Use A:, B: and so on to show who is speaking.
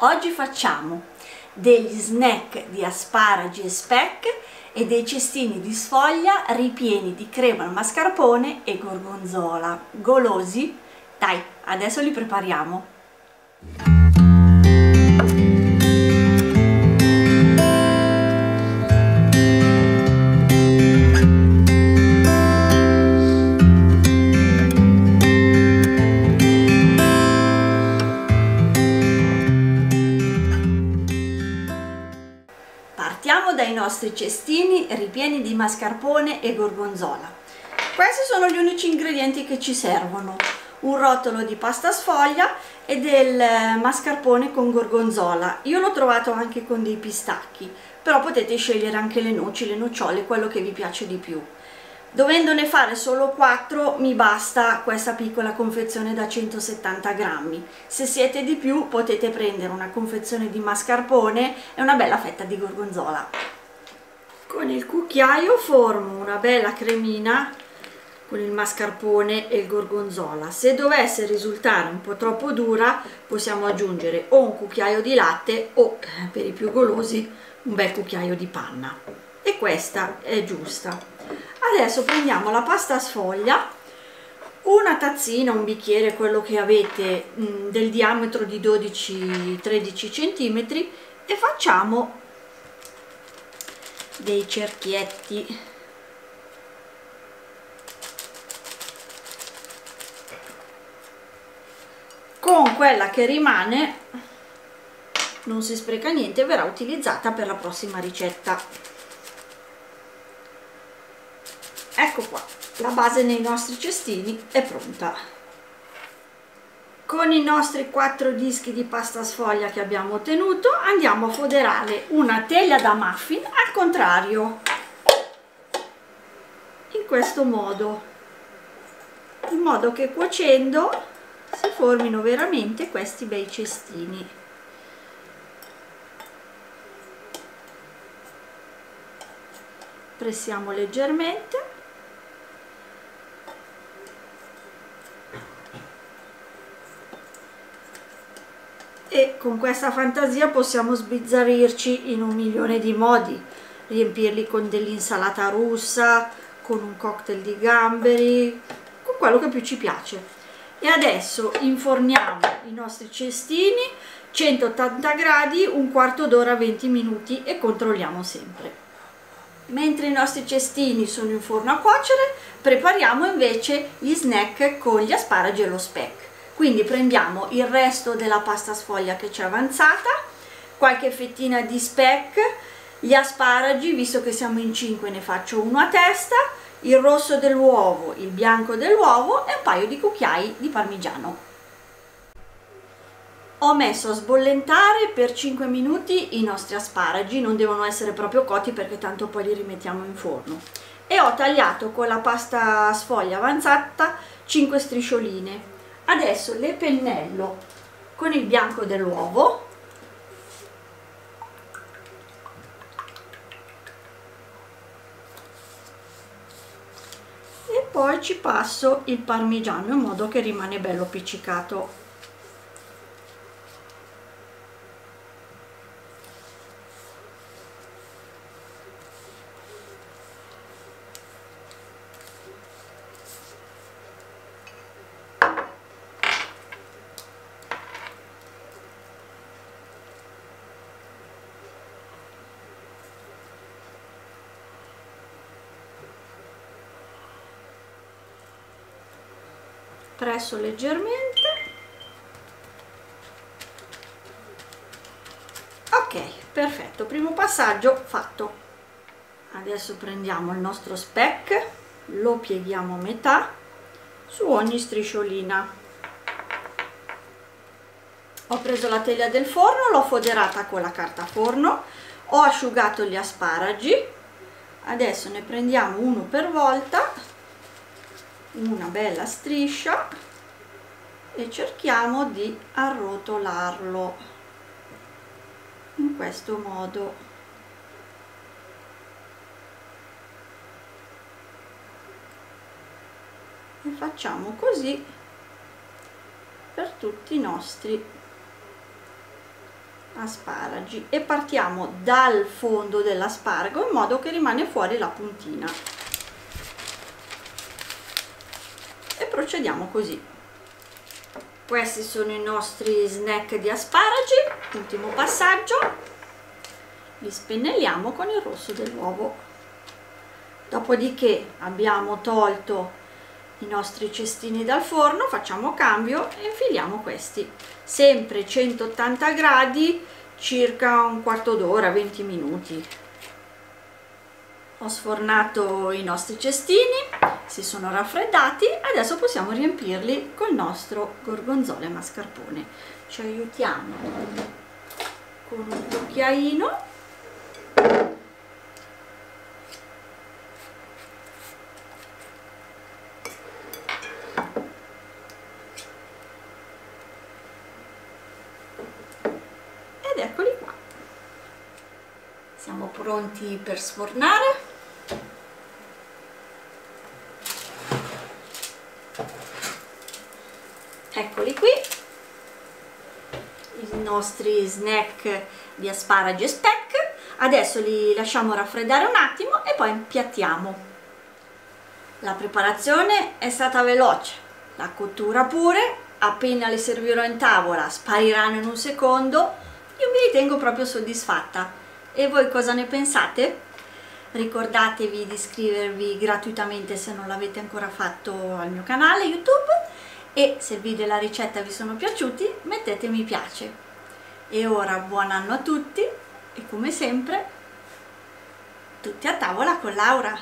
A: Oggi facciamo degli snack di asparagi e speck e dei cestini di sfoglia ripieni di crema al mascarpone e gorgonzola. Golosi? Dai, adesso li prepariamo. Nostri cestini ripieni di mascarpone e gorgonzola. Questi sono gli unici ingredienti che ci servono. Un rotolo di pasta sfoglia e del mascarpone con gorgonzola. Io l'ho trovato anche con dei pistacchi, però potete scegliere anche le noci, le nocciole, quello che vi piace di più. Dovendone fare solo 4 mi basta questa piccola confezione da 170 grammi. Se siete di più potete prendere una confezione di mascarpone e una bella fetta di gorgonzola. Con il cucchiaio formo una bella cremina con il mascarpone e il gorgonzola. Se dovesse risultare un po' troppo dura possiamo aggiungere o un cucchiaio di latte o per i più golosi un bel cucchiaio di panna. E questa è giusta adesso prendiamo la pasta sfoglia una tazzina, un bicchiere, quello che avete mm, del diametro di 12-13 cm e facciamo dei cerchietti. Con quella che rimane non si spreca niente verrà utilizzata per la prossima ricetta. Ecco qua la base nei nostri cestini è pronta con i nostri quattro dischi di pasta sfoglia che abbiamo ottenuto andiamo a foderare una teglia da muffin al contrario. In questo modo. In modo che cuocendo si formino veramente questi bei cestini. Pressiamo leggermente e con questa fantasia possiamo sbizzarrirci in un milione di modi. Riempirli con dell'insalata russa con un cocktail di gamberi con quello che più ci piace. E adesso inforniamo i nostri cestini 180 gradi un quarto d'ora 20 minuti e controlliamo sempre. Mentre i nostri cestini sono in forno a cuocere prepariamo invece gli snack con gli asparagi e lo speck quindi prendiamo il resto della pasta sfoglia che ci è avanzata qualche fettina di speck gli asparagi visto che siamo in 5 ne faccio uno a testa il rosso dell'uovo il bianco dell'uovo e un paio di cucchiai di parmigiano. Ho messo a sbollentare per 5 minuti i nostri asparagi non devono essere proprio cotti perché tanto poi li rimettiamo in forno. E ho tagliato con la pasta sfoglia avanzata 5 striscioline adesso le pennello con il bianco dell'uovo. E poi ci passo il parmigiano in modo che rimane bello appiccicato presso leggermente. Ok perfetto primo passaggio fatto. Adesso prendiamo il nostro speck lo pieghiamo a metà su ogni strisciolina. Ho preso la teglia del forno l'ho foderata con la carta forno ho asciugato gli asparagi. Adesso ne prendiamo uno per volta una bella striscia e cerchiamo di arrotolarlo in questo modo. E facciamo così per tutti i nostri asparagi. E partiamo dal fondo dell'aspargo in modo che rimane fuori la puntina e procediamo così. Questi sono i nostri snack di asparagi ultimo passaggio. Li spennelliamo con il rosso dell'uovo. Dopodiché abbiamo tolto i nostri cestini dal forno facciamo cambio e infiliamo questi. Sempre 180 gradi circa un quarto d'ora 20 minuti. Ho sfornato i nostri cestini si sono raffreddati adesso possiamo riempirli col nostro gorgonzola e mascarpone. Ci aiutiamo con un cucchiaino. Ed eccoli qua. Siamo pronti per sfornare eccoli qui i nostri snack di asparagi e speck adesso li lasciamo raffreddare un attimo e poi impiattiamo. La preparazione è stata veloce la cottura pure. Appena li servirò in tavola spariranno in un secondo. Io mi ritengo proprio soddisfatta. E voi cosa ne pensate? ricordatevi di iscrivervi gratuitamente se non l'avete ancora fatto al mio canale youtube. E se il video e la ricetta vi sono piaciuti mettete mi piace e ora buon anno a tutti e come sempre tutti a tavola con Laura